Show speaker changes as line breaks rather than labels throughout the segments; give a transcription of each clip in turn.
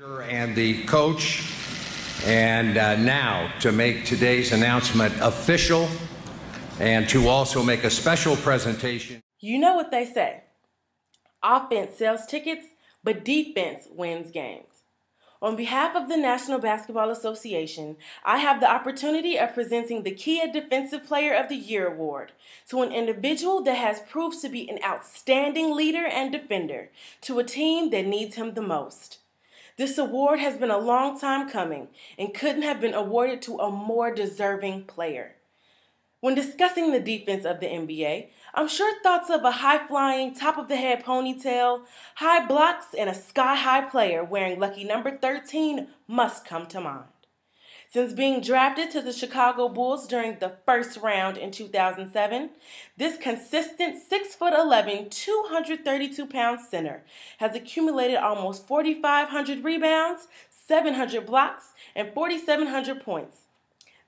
and the coach. And uh, now to make today's announcement official and to also make a special presentation.
You know what they say offense sells tickets, but defense wins games. On behalf of the National Basketball Association, I have the opportunity of presenting the Kia Defensive Player of the Year award to an individual that has proved to be an outstanding leader and defender to a team that needs him the most. This award has been a long time coming and couldn't have been awarded to a more deserving player. When discussing the defense of the NBA, I'm sure thoughts of a high flying, top of the head ponytail, high blocks, and a sky high player wearing lucky number 13 must come to mind. Since being drafted to the Chicago Bulls during the first round in 2007, this consistent 6'11, 232 pound center has accumulated almost 4,500 rebounds, 700 blocks, and 4,700 points.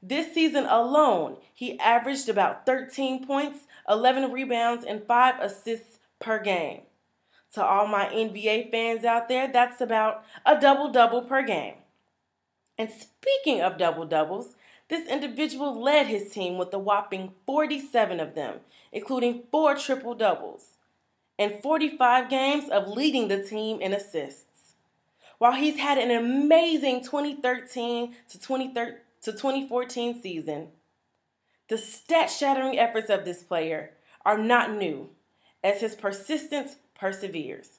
This season alone, he averaged about 13 points, 11 rebounds, and 5 assists per game. To all my NBA fans out there, that's about a double double per game. And speaking of double doubles, this individual led his team with a whopping 47 of them, including four triple doubles, and 45 games of leading the team in assists. While he's had an amazing 2013 to 2014 season, the stat shattering efforts of this player are not new, as his persistence perseveres.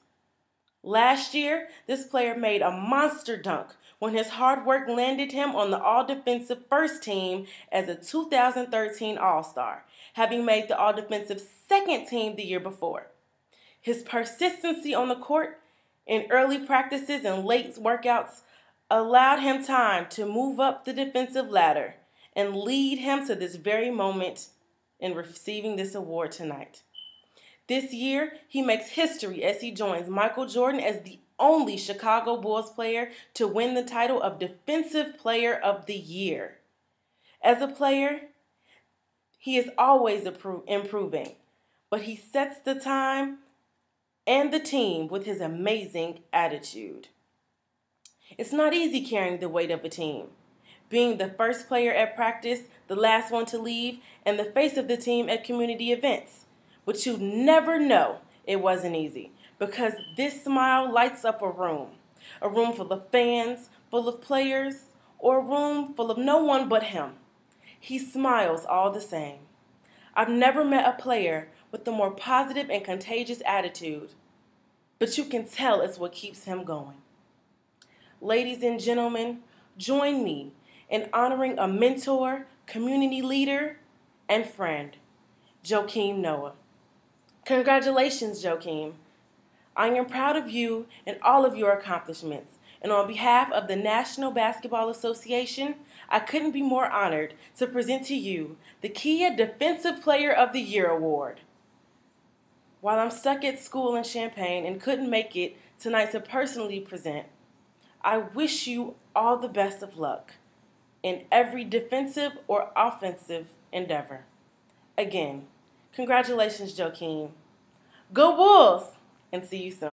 Last year, this player made a monster dunk when his hard work landed him on the All Defensive First Team as a 2013 All Star, having made the All Defensive Second Team the year before. His persistency on the court in early practices and late workouts allowed him time to move up the defensive ladder and lead him to this very moment in receiving this award tonight. This year, he makes history as he joins Michael Jordan as the only Chicago Bulls player to win the title of Defensive Player of the Year. As a player, he is always improving, but he sets the time and the team with his amazing attitude. It's not easy carrying the weight of a team. Being the first player at practice, the last one to leave, and the face of the team at community events. But you never know it wasn't easy because this smile lights up a room. A room full of fans, full of players, or a room full of no one but him. He smiles all the same. I've never met a player with a more positive and contagious attitude, but you can tell it's what keeps him going. Ladies and gentlemen, join me in honoring a mentor, community leader, and friend, Joakim Noah. Congratulations, Joakim. I am proud of you and all of your accomplishments. And on behalf of the National Basketball Association, I couldn't be more honored to present to you the Kia Defensive Player of the Year Award. While I'm stuck at school in Champaign and couldn't make it tonight to personally present, I wish you all the best of luck in every defensive or offensive endeavor. Again, Congratulations, Joakim. Go Bulls! And see you soon.